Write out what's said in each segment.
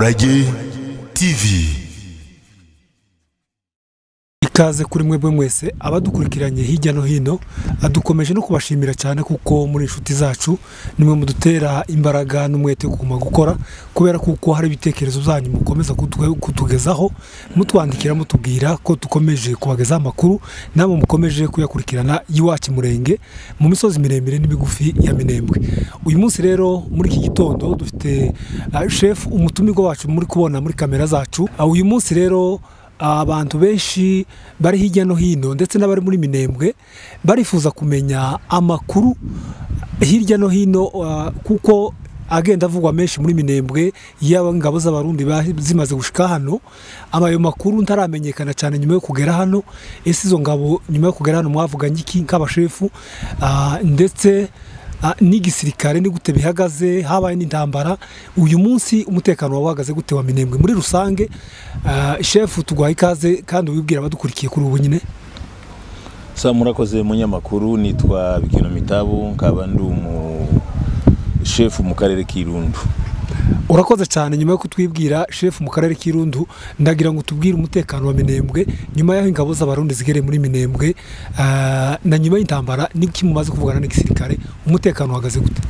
umurage tv ikaze kuri mwebwe mwese abadukurikiranye hirya no hino dukomeje no kubashimira cyane kuko muri inshuti zacu nimwe mudutera imbaraga n'umwete kuguma gukora kubera kuko hari ibitekerezo byanyu mukomeza kutugezaho mutwandikira mutubwira ko dukomeje kubagezaho amakuru namwe mukomeje kuyakurikirana y'iwacu murenge mu misozi miremire n'imigufi ya minembwe. Uyu munsi rero muri iki gitondo dufite uh, chef umutumirwa wacu muri kubona muri kamera zacu Uh, uyu munsi rero abantu benshi bari hirya no hino ndetse n'abari muri minembwe barifuza kumenya amakuru hirya no hino uh, kuko agenda avugwa menshi muri minembwe yaba ingabo z'abarundi ba- zimaze gushika hano. Ayo makuru ntaramenyekana cyane nyuma yo kugera hano. Ese izo ngabo nyuma yo kugera hano mwavuganye iki nk'abashefu. Ah, ndetse ah, n'igisirikare ni gute bihagaze habaye n'intambara. Uyu munsi umutekano wawe uhagaze gute wa minembwe? Muri rusange ah, shefu tuguhaye ikaze kandi wibwira abadukurikiye kuri ubu nyine. Sa murakoze munyamakuru nitwa bikino mitabu nkaba ndi umu shefu mu karere k'irundu urakoze cyane nyuma yo kutwibwira shefu mu karere k'irundu ndagira ngo tubwire umutekano wa minembwe nyuma y'aho ingabo z'abarundi zigereye muri minembwe ah, na nyuma y'intambara n'iki mumaze kuvugana n'igisirikare umutekano uhagaze gute?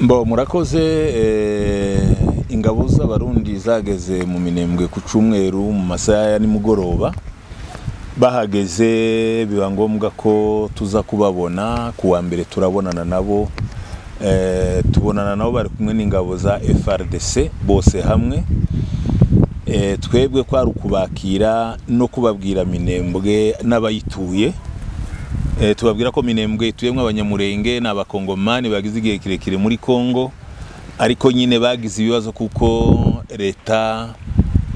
Mbo murakoze eh, ingabo z'abarundi zageze mu minembwe ku cyumweru mu masaha ya nimugoroba bahageze biba ngombwa ko tuza kubabona ku wa mbere turabonana nabo eh, tubonana nabo bari kumwe n'ingabo za FRDC bose hamwe. Eh, twebwe kwari ukubakira no kubabwira minembwe n'abayituye. Eh, tubabwira ko minembwe ituyemo abanyamurenge ni abakongomani bagize igihe kirekire muri congo ariko nyine bagize ibibazo kuko leta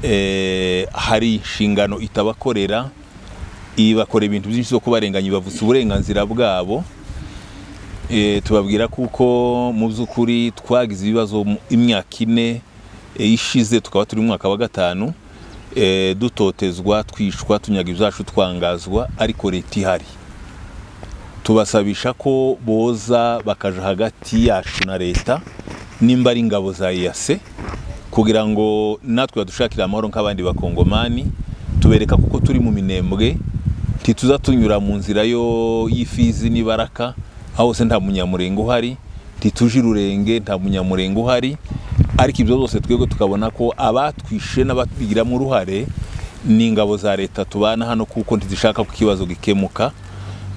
eh, hari inshingano itabakorera ibakora ibintu byinshi byo kubarenganya ibavutsa uburenganzira bwabo. Eh, tubabwira kuko mu by'ukuri twagize ibibazo imyaka ine eh, ishize tukaba turi mu mwaka wa gatanu eh, dutotezwa twishwa tunyaga ibyacu twangazwa ariko leta ihari. Tubasabisha ko boza bakaja hagati yacu na leta nimba ari ingabo za EAC kugira ngo natwe badushakire amahoro nk'abandi bakongomani tubereka kuko turi mu minembwe ntituza tunyura mu nzira yo y'ifizi n'ibaraka aho hose nta munyamurenge uhari ntituje irurenge nta munyamurenge uhari. Ariko ibyo byose twebwe tukabona ko abatwishe n'ababigiramo uruhare ni ingabo za leta tubana hano kuko ntizishaka ko ikibazo gikemuka.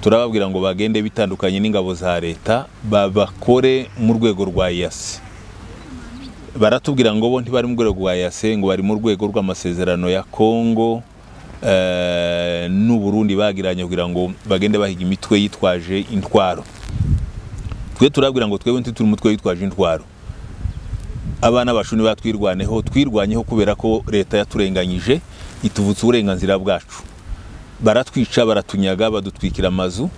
Turababwira ngo bagende bitandukanye n'ingabo za leta babakore mu rwego rwa yasi baratubwira ngo bo ntibari mu rwego rwa yase ngo bari mu rwego rw'amasezerano ya kongo eh, n'u Burundi bagiranye kugira ngo bagende bahiga imitwe yitwaje intwaro. Twe turabwira ngo twebwe ntituri umutwe witwaje intwaro. Abana bacu batwirwaneho twirwanyeho kubera ko leta yaturenganyije ituvutsa uburenganzira bwacu. Baratwica baratunyaga badutwikira amazu.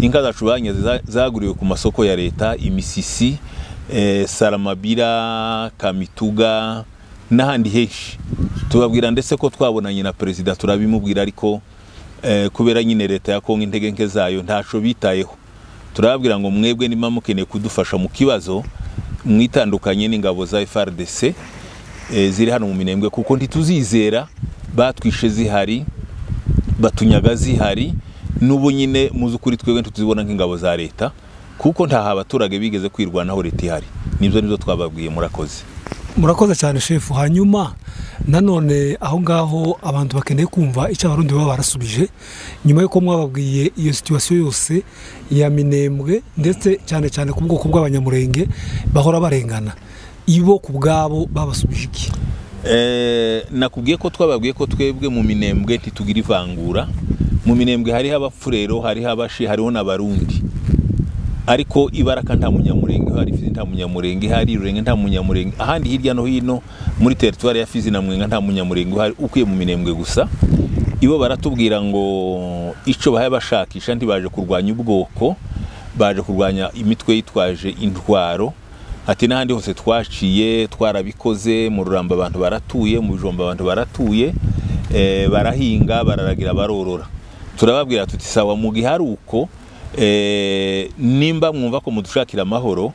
Inka zacu banyaze za- zaguriwe ku masoko ya leta imisisi eh, saramabira kamituga n'ahandi henshi. Tubabwira ndetse ko twabonanye na perezida turabimubwira ariko eh, kubera nyine leta ya kongo intege nke zayo ntaco bitayeho. Turababwira ngo mwebwe niba mukeneye kudufasha mu kibazo mwitandukanye n'ingabo za FRDC eh, ziri hano mu minembwe kuko ntituzizera batwishe zihari batunyaga zihari n'ubu nyine muzi ukuri twebwe ntituzibona nk'ingabo za leta kuko ntaha abaturage bigeze kwirwanaho leta ihari. Nibyo ni byo twababwiye murakoze. Murakoze cyane shefu hanyuma nanone aho ngaho abantu bakeneye kumva icyo abarundi baba barasubije nyuma y'uko mwababwiye iyo situwasiyo yose ya minembwe ndetse cyane cyane ku bwoko bw'abanyamurenge bahora barengana ibo ku bwabo babasubije iki? Eh, nakubwiye ko twababwiye ko twebwe mu minembwe ntitugira ivangura mu minembwe hariho abapfurero hariho abashi hariho n'abarundi. Ariko ibaraka nta munyamurenge uhari fizi nta munyamurenge ihari rurenge nta munyamurenge ahandi hirya no hino muri teritwari ya fizi na mwenga nta munyamurenge uhari ukwiye mu minembwe gusa. Ibo baratubwira ngo icyo bahaye bashakisha ntibaje kurwanya ubwoko baje kurwanya imitwe yitwaje intwaro ati n'ahandi hose twaciye twarabikoze mu ruramba abantu baratuye mu bijomba abantu baratuye eh, barahinga bararagira barorora. Turababwira tuti sawa mu gihe ari uko eh, nimba mwumva ko mudushakira amahoro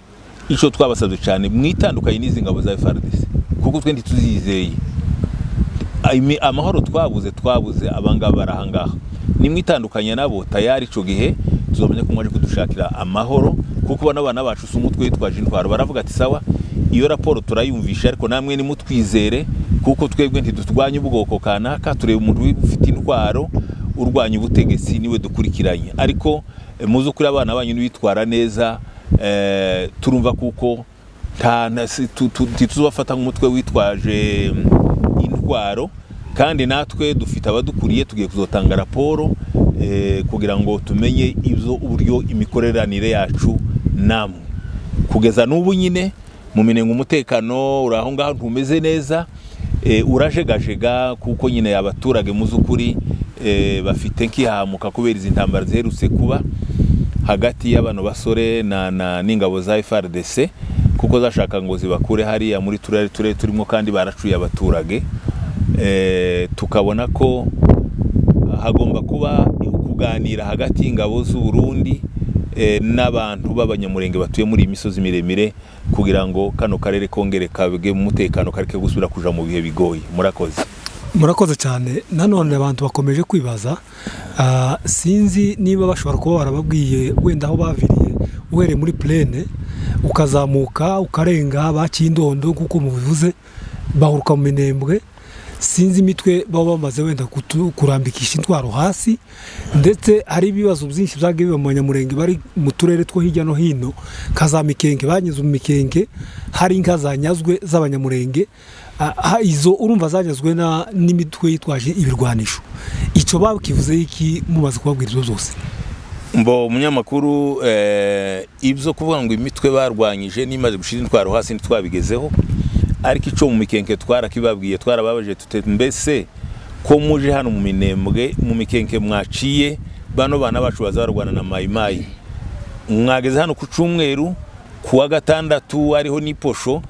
icyo twabasabye cyane mwitandukanye n'izi ngabo za FARDC kuko twe ntituzizeye. Amahoro twabuze twabuze abangaba bari ahangaha nimwe itandukanye nabo tayari ico gihe tuzomenya ko mwaje kudushakira amahoro kuko bano bana bacu si umutwe witwaje intwaro. Baravuga ati sawa iyo raporo turayumvisha ariko namwe nimutwizere kuko twebwe ntiduturwanya ubwoko kanaka tureba umuntu ufite intwaro urwanya ubutegetsi ni we dukurikiranye. Ariko eh, muzi ukuri abana banyu nibitwara neza eh, turumva kuko ntituzobafata nk'umutwe witwaje mm, intwaro kandi natwe dufite abadukuriye tugiye kuzotanga raporo eh, kugira ngo tumenye ibyo uburyo imikoreranire yacu namwe. Kugeza n'ubu nyine mu minenga umutekano uri aho ngaho ntumeze neza eh, urajegajega kuko nyine abaturage mu z'ukuri eh, bafite nk'ihahamuka kubera izi ntambara ziherutse kuba. Hagati y'abano basore n'ingabo za FRDC kuko zashaka ngo zibakure hariya muri turere turere turimo kandi baracuye abaturage. Eh, tukabona ko hagomba kuba kuganira hagati y'ingabo z'u Burundi eh, n'abantu b'abanyamurenge batuye muri iyi misozi miremire kugira ngo kano karere kongere kabwe mu mutekano kareke gusubira kuja mu bihe bigoye. Murakoze. Murakoze cyane. Nanone abantu bakomeje kwibaza ah, sinzi niba bashobora kuba barababwiye wenda aho baviriye uhereye muri plene ukazamuka ukarenga bakindondo nk'uko mubivuze bahuruka mu minembwe sinzi imitwe baba bamaze wenda kurambikisha intwaro hasi ndetse hari ibibazo byinshi byagiye biba mu banyamurenge bari mu turere two hirya no hino nka za mikenge banyuze mu mikenge hari inka zanyazwe z'abanyamurenge izo urumva zanyazwe na- n'imitwe yitwaje ibirwanisho. Icyo bakivuze iki mumaze kubabwira ibyo byose? Mbo umunyamakuru eh, ibyo kuvuga ngo imitwe barwanyije nimaze gushira intwaro hasi ntitwabigezeho ariko ico mu mikenke twarakibabwiye twarababaje tute mbese ko muje hano mu minembwe mu mikenke mwaciye bano bana bacu baza barwana na mayimayi mwageze hano ku cumweru ku wa gatandatu ariho n'iposho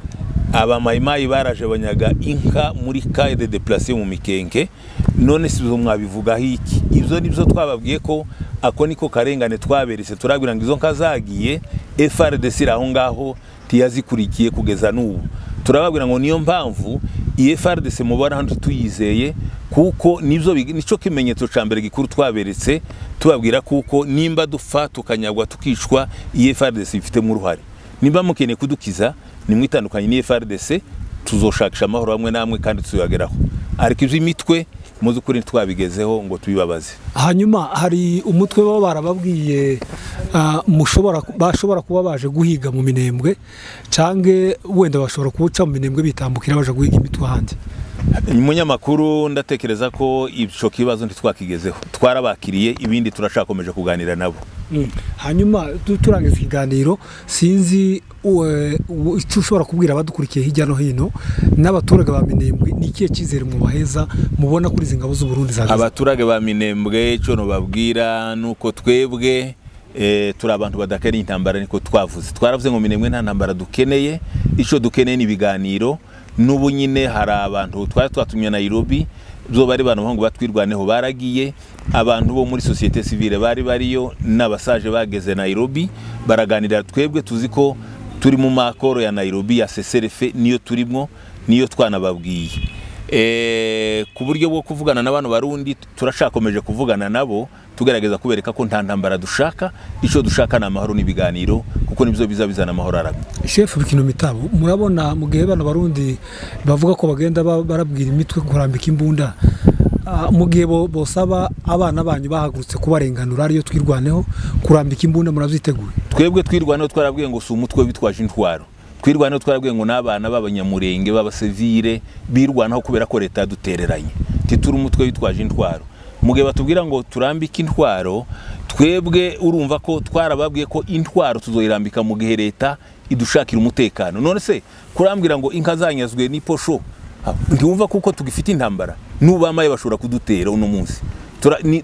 abamayimayi baraje banyaga inka muri kaye de deplase mu mikenke none si zo mwabivugaho iki ibyo ni byo twababwiye ko ako niko karengane twaberetse. Turabwira ngo izo nka zagiye FRDC iri aho ngaho ntiyazikurikiye kugeza n'ubu. Turababwira ngo niyo mpamvu iyi FRDC mubara hano tuyizeye kuko ni byo nico kimenyetso ca mbere gikuru twaberetse tubabwira kuko nimba dupfa tukanyagwa tukicwa iyi FRDC ifitemo uruhare. Nimba mukeneye kudukiza nimwitandukanye n'iyi FRDC tuzoshakisha amahoro hamwe namwe kandi tuzageraho ariko iby'imitwe muzi ukuri ntitwabigezeho ngo tubibabaze. Hanyuma hari umutwe baba barababwiye ah, bashobora kuba baje guhiga mu minembwe cyangwa wenda bashobora kuwuca mu minembwe bitambukira baje guhiga imitwe ahandi. Umunyamakuru ndatekereza ko ico kibazo ntitwakigezeho twarabakiriye ibindi turashakomeje kuganira nabo. Hanyuma tu- turangiza ikiganiro sinzi icyo ushobora kubwira abadukurikiye hirya no hino n'abaturage ba minembwe ni ikihe cyizere mu baheza mubona kuri izi ngabo z'u Burundi zahagaze abaturage ba minembwe icyo nubabwira ni uko twebwe eh, turi abantu badakeneye intambara niko twavuze. Twaravuze ngo minembwe nta ntambara dukeneye icyo dukeneye ni ibiganiro n'ubu nyine hari abantu twari twatumye Nairobi zo bari bantu ngo batwirwaneho baragiye abantu bo muri sosiyete sivile bari bariyo n'abasaje bageze Nairobi baraganira twebwe tuzi ko turi mu makoro ya Nairobi ya seserefe niyo turimo niyo twanababwiye. Eh, ku buryo bwo kuvugana na bano barundi turashakomeje kuvugana nabo tugerageza kubereka ko nta ntambara dushaka icyo dushaka ni amahoro n'ibiganiro kuko ni byo biza bizana amahoro arabye shefu bikino mitabo murabona mu gihe bano barundi bavuga ko bagenda ba- barabwira imitwe kurambika imbunda ah, mu gihe bo- bosaba abana banyu bahagurutse kubarenganura ariyo twirwaneho kurambika imbunda murabyiteguye? Twebwe twirwaneho twarabwiye ngo si umutwe witwaje intwaro. Twirwaneho twarabwiye ngo n'abana b'abanyamurenge b'abasivire birwanaho kubera ko leta yadutereranye. Tituri umutwe witwaje intwaro. Mu gihe batubwira ngo turambike intwaro twebwe urumva ko twarababwiye ko intwaro tuzoyirambika mu gihe leta idushakira umutekano. None se kurambwira ngo inka zanyazwe n'iposho ntiwumva kuko tugifite intambara? N'ubamaye bashobora kudutera uno munsi.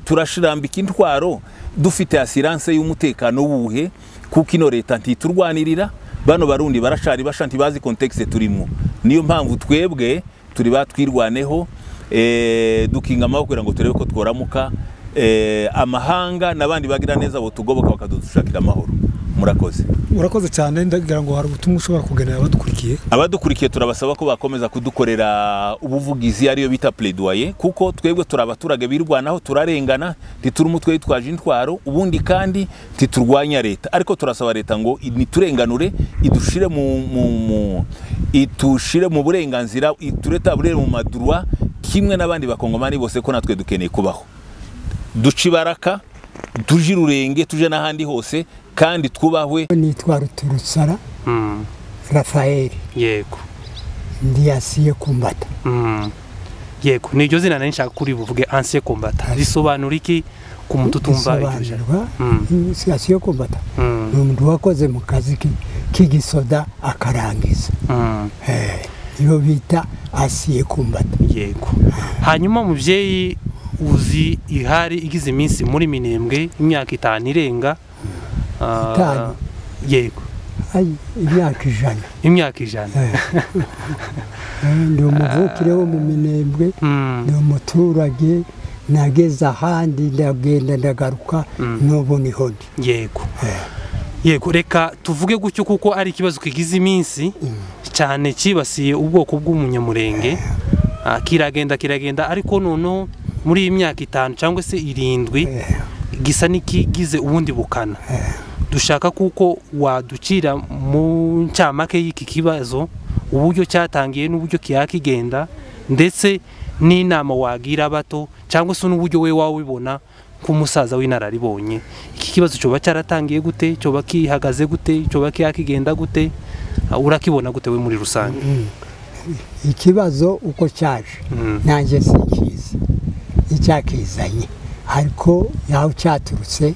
Turashirambika intwaro dufite asiranse y'umutekano wuhe? Kuko ino leta ntiturwanirira? Bano barundi barashari basha ntibazi kontekste turimo niyo mpamvu twebwe turi batwirwaneho eh, dukinga amaboko kugira ngo turebe ko tworamuka. Eh, amahanga n'abandi bagira neza bo tugoboka bakadushakira amahoro. Murakoze. Urakoze cyane ndagira ngo hari ubutumwa ushobora kugenera abadukurikiye. Abadukurikiye turabasaba ko bakomeza kudukorera ubuvugizi ariyo bita plaidoyer kuko twebwe turi abaturage birwanaho turarengana ntituri umutwe witwaje intwaro ubundi kandi ntiturwanya leta. Ariko turasaba leta ngo niturenganure idushire mu, mu, mu itushire mu burenganzira ituretabure mu madurwa kimwe n'abandi bakongomani bose ko natwe dukeneye kubaho. Duce ibaraka tuje irurenge tuje n'ahandi hose kandi twubahwe. Nitwa ruturutsara Mm, rafayeli yego. Ndiyasiye kumbata. Mm, yego. Niryo zina nari nshaka kuri buvuge ansiye kombata risobanura iki ku muntu utumva iryo jambo risobanurwa. Mm. asiye kumbata. Mm, ni umuntu wakoze mu kazi ki- k'igisoda akarangiza. Mm, Eh, iyo bita asiye kumbata yego. Hanyuma mubyeyi uzi ihari igize iminsi muri minembwe imyaka itanu irenga Ah, Itanu? yego. Imyaka ijana. Imyaka ijana. Eh. Eh, ndi umuvukire wo mu minembwe Mm, ni umuturage nageze ahandi ndagenda ndagaruka n'ubu ni ho ndi. Yego. Yego reka tuvuge gutyo kuko ari ikibazo kigize iminsi. Cyane cyibasiye ubwoko bw'umunyamurenge. Ah, kiragenda kiragenda ariko noneho muri iyi myaka itanu cyangwa se irindwi gisa n'ikigize ubundi bukana. Dushaka kuko waducira mu ncamake y'iki kibazo uburyo cyatangiye n'uburyo kigenda ndetse n'inama wagira abato cyangwa se n'uburyo we waba ubibona nk'umusaza w'inararibonye. Iki kibazo cyoba cyaratangiye gute? Cyoba kihagaze gute? Cyoba kigenda gute? Urakibona gute we muri rusange? Ikibazo uko cyaje. Mm. nanjye sinkizi. Icyakizanye ariko yaho cyaturutse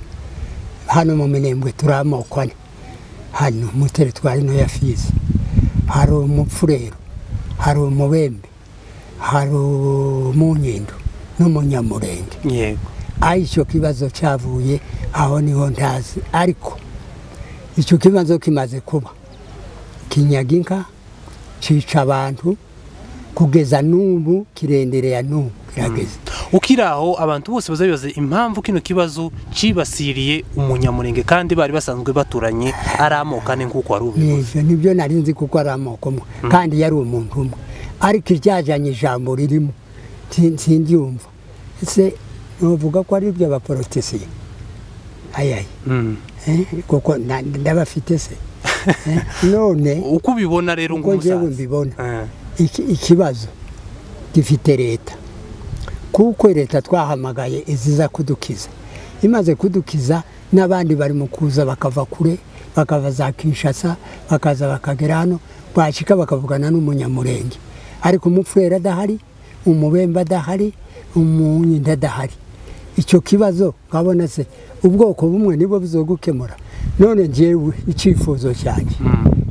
hano mu minembwe turi amoko ane hano mu teritwari nto ya fizi. Hari umupfurero hari umubembe. Hari umunyindo n'umunyamurenge. Yego. Aho icyo kibazo cyavuye aho ni ho ntazi ariko icyo kibazo kimaze kuba. Kinyaga inka cyica abantu kugeza n'ubu kirendereye n'ubu kirageze. Ukiri aho abantu bose bazabibaza impamvu kino kibazo cyibasiriye umunyamurenge kandi bari basanzwe baturanye ari amoko ane nk'uko wari ubivuze. Nibyo nari nzi kuko ari amoko amwe kandi yari umuntu umwe. Ariko iryajyanye ijambo ririmo sindyumva. Ese nuvuga ko ari iby'abaporotisiye ayayi Mm. eh, kuko ndabafite se? none. Uko ubibona rero uko njyewe nk'umusaza mbibona Eh, iki- ikibazo. Gifite leta. Kuko leta twahamagaye iziza kudukiza. Imaze kudukiza n'abandi bari mu kuza bakava kure bakava za kinshasa bakaza bakagera hano bwacika bakavugana n'umunyamurenge. Ariko umupfurere adahari umubembe adahari umunyinda adahari. Icyo kibazo nkabona se ubwoko bumwe ni bwo buzogukemura. None njyewe icyifuzo cyanjye.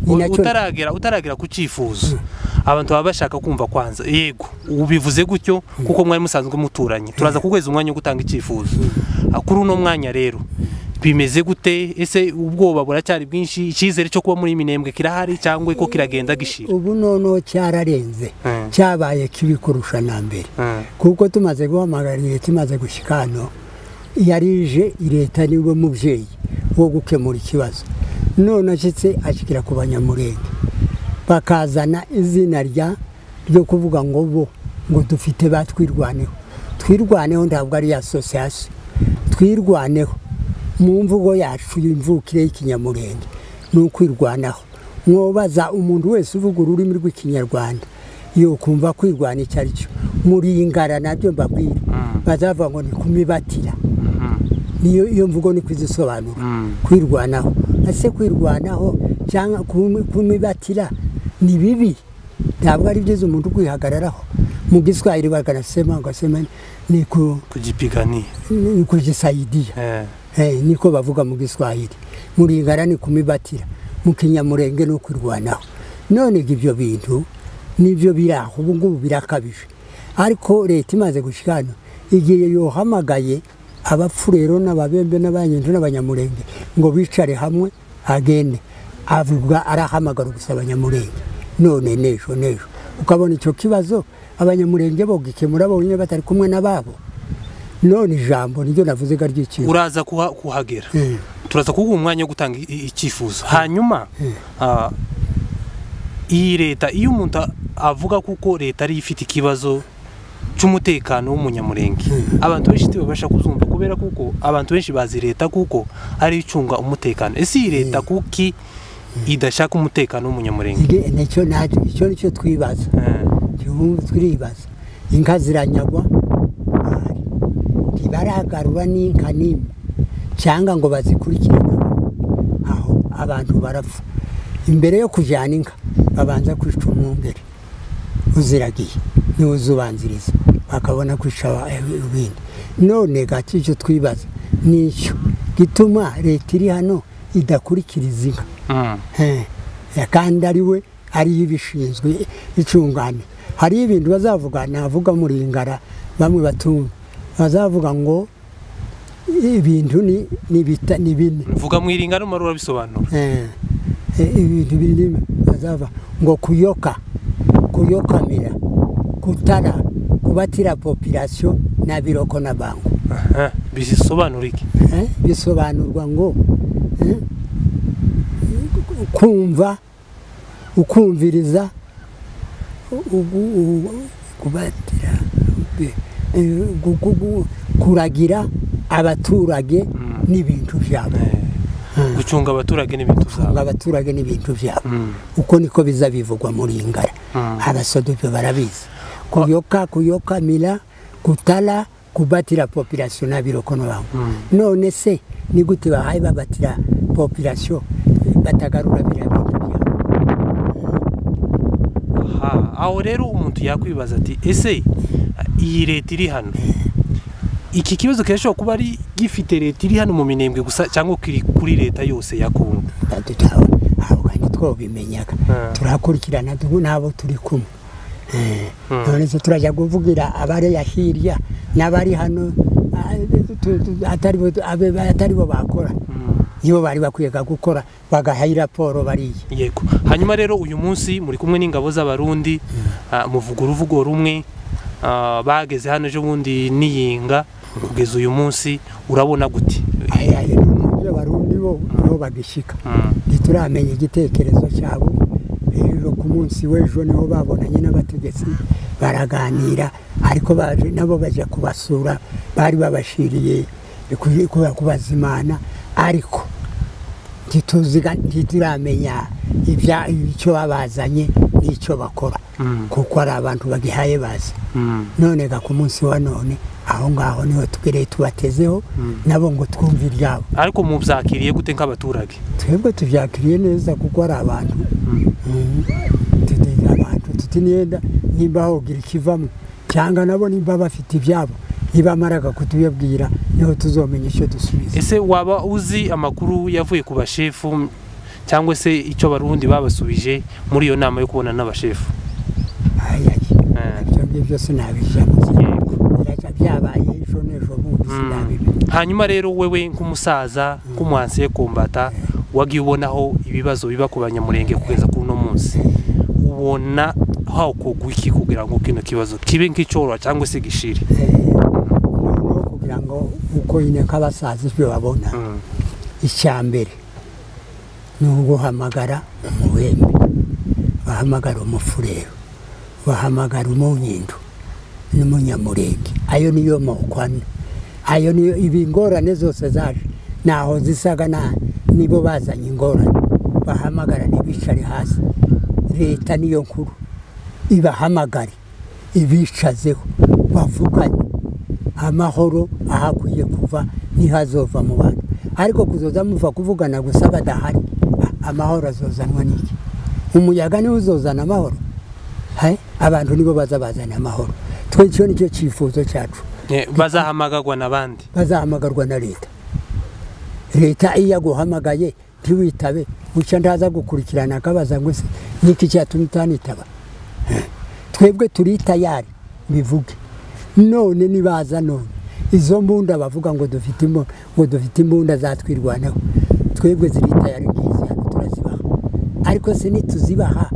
Nacyo utaragera utaragera ku cyifuzo. Abantu baba bashaka kumva kwanza yego ubivuze gutyo kuko mwari musanzwe muturanye. Turaza kukweza umwanya wo gutanga icyifuzo. Kuri uno mwanya rero bimeze gute? Ese ubwoba buracyari bwinshi? Icyizere cyo kuba muri minembwe kirahari cyangwa ko kiragenda gishira? Ubu noneho cyararenze. Mm. cyabaye kibi kurusha na mbere. Mm. kuko tumaze guhamagara leta imaze gushyika hano yarije leta ni we mubyeyi. Wo gukemura ikibazo none ashyitse ashyikira ku banyamurenge bakazana izina rya ryo kuvuga ngo bo ngo dufite batwirwaneho. Twirwaneho ntabwo ari asosiyasiyo twirwaneho. Mu mvugo yacu y'imvukire y'ikinyamurenge ni ukwirwanaho. Mwobaza umuntu wese uvuga ururimi rw'ikinyarwanda yo kumva kwirwana icyo ari cyo. Muringara na byo mbabwira bazavuga ngo ni kumibatira. Niyo iyo mvugo ni kuzisobanura. Kwirwanaho. Ese kwirwanaho cyangwa kumi- kumibatira ni bibi? Ntabwo ari byiza umuntu kwihagararaho. Mu giswahili bakanasema ngasema ni ku kugipigania ni kujisaidia. Eh. Eh, niko bavuga mu giswahili. Muringara ni kumibatira. Mu kinyamurenge ni ukwirwanaho. None ibyo bintu ni byo biri aho ubu ngubu birakabije. Ariko leta imaze gushyira hano igihe yohamagaye abapfurero n'ababembe n'abanyendo n'abanyamurenge ngo bicare hamwe agende. Avuga arahamagara gusa abanyamurenge none n'ejo n'ejo ukabona icyo kibazo abanyamurenge bogikemura bonyine batari kumwe n'ababo. None ijambo niryo navuze ko ry'ikintu uraza kuha- kuhagera. Mm. turaza kuguha umwanya wo gutanga icyifuzo. Hanyuma ah, iyi leta iyo umuntu avuga kuko leta ariyo ifite ikibazo cy'umutekano w'umunyamurenge abantu benshi ntibabasha kuzumva kubera kuko abantu benshi bazi leta kuko ariyo icunga umutekano. Ese iyi leta kuki idashaka umutekano w'umunyamurenge ni cyo na cyo icyo ni cyo twibaza. Turibaza. Inka ziranyagwa? Ntibaragarura n'inka n'imwe. Cyangwa ngo bazikurikirane. Aho abantu barapfa. Imbere yo kujyana inka babanza kwica umwungeri. Uziragiye. Ni we uzubanziriza bakabona kwica aba- ibindi. None gake icyo twibaza ni cyo gituma leta iri hano idakurikiriza inka. Mm, Eh, ya kandi ari we ariyo ibishinzwe icungane. Hari ibintu bazavuga navuga muri ngara bamwe batumva. Bazavuga ngo ibintu ni ni ni bine. Mvuga mu iringa n'umumaro urabisobanura Eh, eh, ibintu bine bazava ngo kuyoka kuyokamira. Kutara kubatira population na biroko na bango. Bisobanura iki Eh, bisobanurwa ngo eh, kumva ukumviriza kubatira kuragira abaturage n'ibintu byabo. Gucunga abaturage n'ibintu ngo zabo abaturage n'ibintu byabo. Uko niko biza bivugwa muri ngara. Mm. abasodo ibyo barabizi. Kuyoka kuyokamira kutala kubatira population n'abiroko n'abantu none se ni gute bahaye babatira population batagarura biriya bintu aho rero umuntu yakwibaza ati ese iyi leta iri hano iki kibazo kirashobora kuba ari gifite leta iri hano mu minembwe gusa cyangwa kuri leta yose ya kongo aho kandi twobimenyaga Ah. turakurikirana n'abo turi kumwe Eh, Mm. None se turajya kuvugira abari hirya n'abari hano atari bo bakora nibo bari bakwiye gukora bagaha raporo bariya yego. Hanyuma rero uyu munsi muri kumwe n'ingabo z'abarundi ah, muvuga uruvugo rumwe bageze hano ejo bundi niyinga kugeza uyu munsi urabona gute? Aya ni ibyo barundi bo nibo bagishyika ntituramenya igitekerezo cyabo. Rero ku munsi w'ejo ni ho babonanye n'abategetsi baraganira ariko baje nabo bajya kubasura bari babashiriye ku- ku- kubazimana ariko ntituramenya ibya- icyo babazanye n'icyo bakora Mm. kuko ari abantu bagihaye bazi Mm. none ku munsi wa none aho ngaho ni ho twireye tubatezeho nabo ngo twumve ibyabo ariko mubyakiriye gute nk'abaturage? Twebwe tubyakiriye neza kuko ari abantu. Mm. tuti abantu tuti niyenda nimba hogira ikivamo cyangwa nabo nimba bafite ibyabo nibamaraga kutubibwira ni ho tuzomenya icyo dusubiza. Ese waba uzi amakuru yavuye ku bashefu cyangwa se icyo abarundi babasubije muri iyo nama yo kubona n'abashefu? Eh. ibyo ngibyo sinabijyamo byabaye ejo n'ejo bundi sinabimenya hanyuma rero wewe nk'umusaza nk'umuhansi kombata wagiye ubonaho ibibazo biba ku banyamurenge kugeza kuri uno munsi. Ubona hakorwa iki kugira ngo kino kibazo kibe nk'icyoroha cyangwa se gishire? Noneho kugira ngo uko nyine k'abasaza ibyo babona. Icya mbere ni uguhamagara umuwembe bahamagara umufurero bahamagara umunyindo. N'umunyamurenge ayo niyo moko ane ayo niyo ibi ingorane zose zaje naho zisaga nibo bazanye ingorane bahamagara ntibicare hasi. Leta niyo nkuru. Ibahamagare ibicazeho bavugane amahoro ahakwiye kuva ntihazova mu bantu. Ariko kuzoza muva kuvugana gusa badahari amahoro azozanwa n'iki? Umuyaga niwo uzozana amahoro? Abantu nibo baza bazana amahoro. Twe icyo ni cyo cyifuzo cyacu bazahamagagwa n'abandi. Bazahamagarwa na leta. Leta iyo aguhamagaye ntiwitabe. Bucya ndaza gukurikirana akabaza ngo se niki cyatumye utanitaba? Twebwe turi tayari bivuge none nibaza none. Izo mbunda bavuga ngo dufite imbunda ngo dufite imbunda zatwirwanaho. Twebwe ziri tayari ngizi hano turazibaha. Ariko se nituzibaha?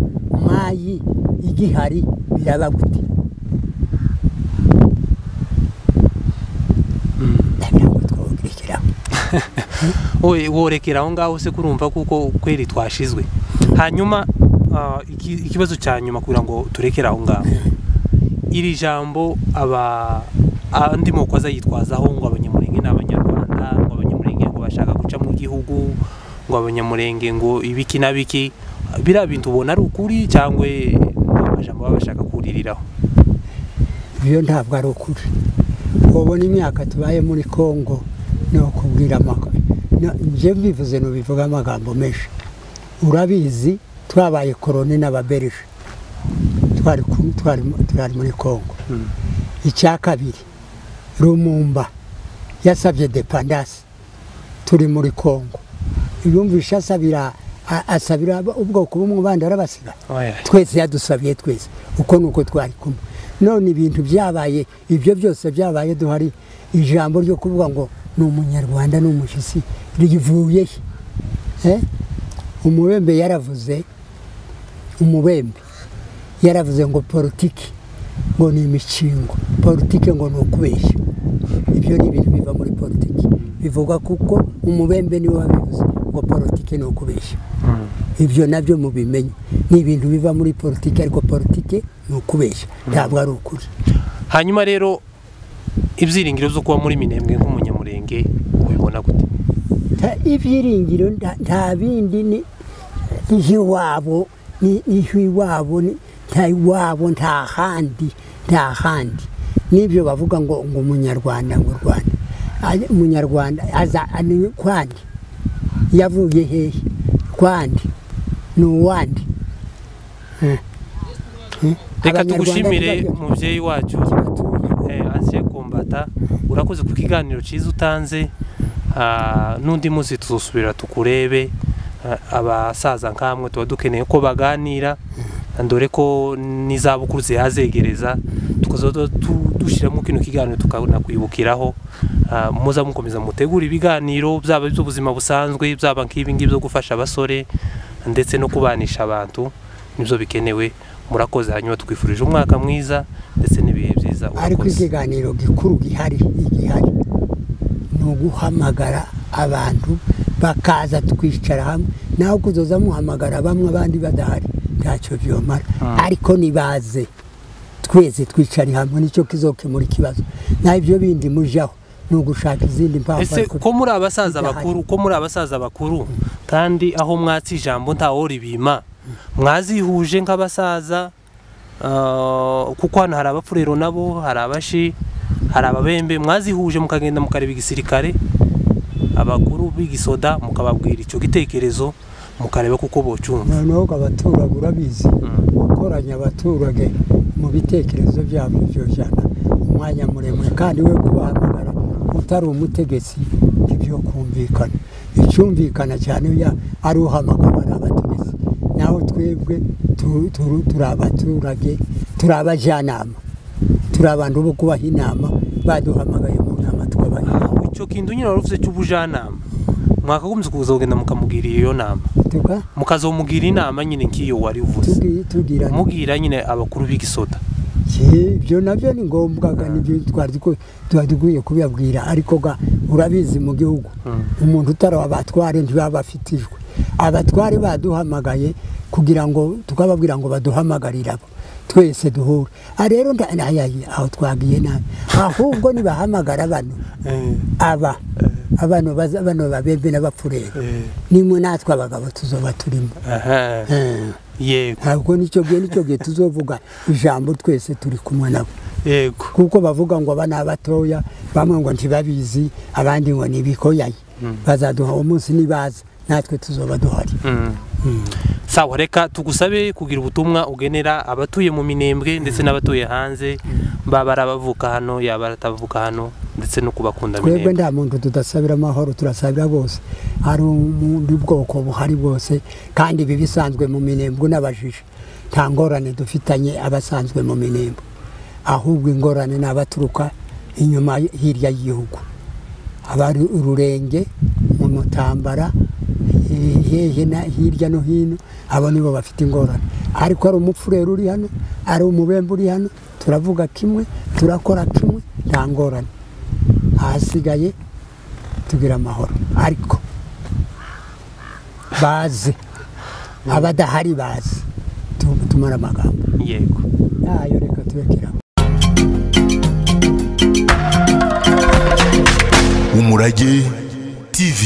Mayi igihari biraba gute ndagira ngo twogerekeraho wowe worekera aho ngaho se kurumva kuko kweri twashizwe. Hanyuma ah, iki- ikibazo cya nyuma kugira ngo turekere aho ngaho. Iri jambo aba andi moko azayitwazaho ngo abanyamurenge ni abanyarwanda ngo abanyamurenge ngo bashaka guca mu gihugu ngo abanyamurenge ngo ibiki na biki biriya bintu ubona ari ukuri cyangwa ni amajambo baba bashaka kuririraho? Ibyo ntabwo ari ukuri. Ubona imyaka tubaye muri congo. Ni amagambo njye mbivuze nubivuga amagambo menshi urabizi twabaye koroni n'ababerije twari twari mu- twari muri congo. Icya kabiri rumumba yasabye depandasi turi muri congo. Yumvisha asabira asabira ubwoko bumwe abandi arabasiga twese yadusabiye twese. Uko nuko twari kumwe. None ibintu byabaye ibyo byose byabaye duhari. Ijambo ryo kuvuga ngo ni umunyarwanda ni umushyitsi rivuye he? Eh? umubembe yaravuze umubembe yaravuze ngo politiki ngo ni imikingo politiki ngo ni ukubeshya. Ibyo ni ibintu biva muri politiki. Bivugwa kuko umubembe ni we wabivuze ngo politiki ni ukubeshya. Ibyo na byo mubimenye. Ni ibintu biva muri politiki ariko politiki ni ukubeshya. Ntabwo ari ukuri. Hanyuma rero ibyiringiro byo kuba muri minembwe nk'umunyamurenge ubibona gute? Ibyiringiro nta- bindi ni nk'iwabo ni iwabo ni- nta iwabo nta handi nta handi. N'ibyo bavuga ngo ngo umunyarwanda ngo u rwanda umunyarwanda aza kwandi? Yavuye hehe kwandi? Ni uwandi? Eh. Eh. reka tugushimire ntibajya- mubyeyi wacu. Urakoze ku kiganiro cyiza utanze Ah, n'undi munsi tuzosubira tukurebe Ah, abasaza nkamwe tuba dukeneye ko baganira dore ko n'izabukuru zihazegereza tukazoza tu- dushyiramo kino kiganiro tukanakwibukiraho Ah, muza mukomeza mutegura ibiganiro byaba iby'ubuzima busanzwe byaba nk'ibi ngibi byo gufasha abasore ndetse no kubanisha abantu ni byo bikenewe. Murakoze hanyuma twifurije umwaka mwiza ndetse n'ibihe byiza ariko ikiganiro gikuru gihari igihari. Ni uguhamagara abantu bakaza twicara hamwe. Nawe kuzoza muhamagara bamwe abandi badahari ntacyo byomara. Ariko nibaze twese twicare hamwe ni cyo kizokemura ikibazo. Naho ibyo bindi mujaho ni ugushaka izindi mpamvu ese ko muri abasaza bakuru ko muri abasaza bakuru kandi aho mwatse ijambo ntawo ribima mwazihuje nk'abasaza ah, kuko hano hari abapfurero nabo hari abashi hari ababembe. Mwazihuje mukagenda mukareba igisirikare abakuru b'igisoda mukababwira icyo gitekerezo mukareba kuko bocumva noneho abaturage urabizi gukoranya abaturage mu bitekerezo byabo ibyo jana. Umwanya muremure kandi we kubahamagara utari umutegetsi ibyo kumvikana. Icyumvikana cyane ya ari uhamagara naho twebwe tu- tu- turi abaturage turi abajyanama turi abantu bo kubaha inama baduhamagaye mu nama tukabaha inama icyo kintu nyine wari uvuze cy'ubujyanama. Mwakagombye kuzogenda mukamubwira iyo nama. Mukazomugira inama nyine nk'iyo wari uvuze. Mubwira nyine abakuru b'igisoda ibyo na byo ni ngombwa tuba dukwiye kubibabwira. Ariko urabizi mu gihugu. Umuntu utari abatware ntibaba bafitijwe abatware baduhamagaye kugira ngo tukababwira ngo baduhamagarire abo twese duhure. Ah, rero aho twagiye nabi. Ahubwo nibahamagara bano. Aba. Abano baza- bano babembe n'abapfurere. Nimwe natwe abagabo tuzoba turimo. Aha. Eh, yego. Ntabwo ni cyo gihe ni cyo gihe tuzovuga ijambo twese turi kumwe nabo. Yego. Kuko bavuga ngo aba ni abatoya bamwe ngo ntibabizi abandi ngo ni ibikoyayi. Bazaduha uwo munsi nibaza natwe tuzoba duhari. Mm. Sawa reka tugusabe kugira ubutumwa ugenera abatuye mu minembwe ndetse n'abatuye hanze baba ari abavuka hano yaba aratavuka hano ndetse no kubakunda twebwe minembwe nta muntu tudasabira amahoro turasabira bose. Hari ubundi bwoko buhari bwose kandi ibi bisanzwe mu minembwe n'abajiji nta ngorane dufitanye abasanzwe mu minembwe ahubwo ingorane ni abaturuka inyuma hirya y'igihugu. Abari ururenge mu mutambara hehe hirya no hino abo nibo bafite ingorane. Ariko hari umupfureri uri hano ari umubembe uri hano turavuga kimwe turakora kimwe nta ngorane. Ahasigaye tugira amahoro. Ariko baze abadahari baze tumara amagambo. Yego. Ntayo reka turekeraho umurage tv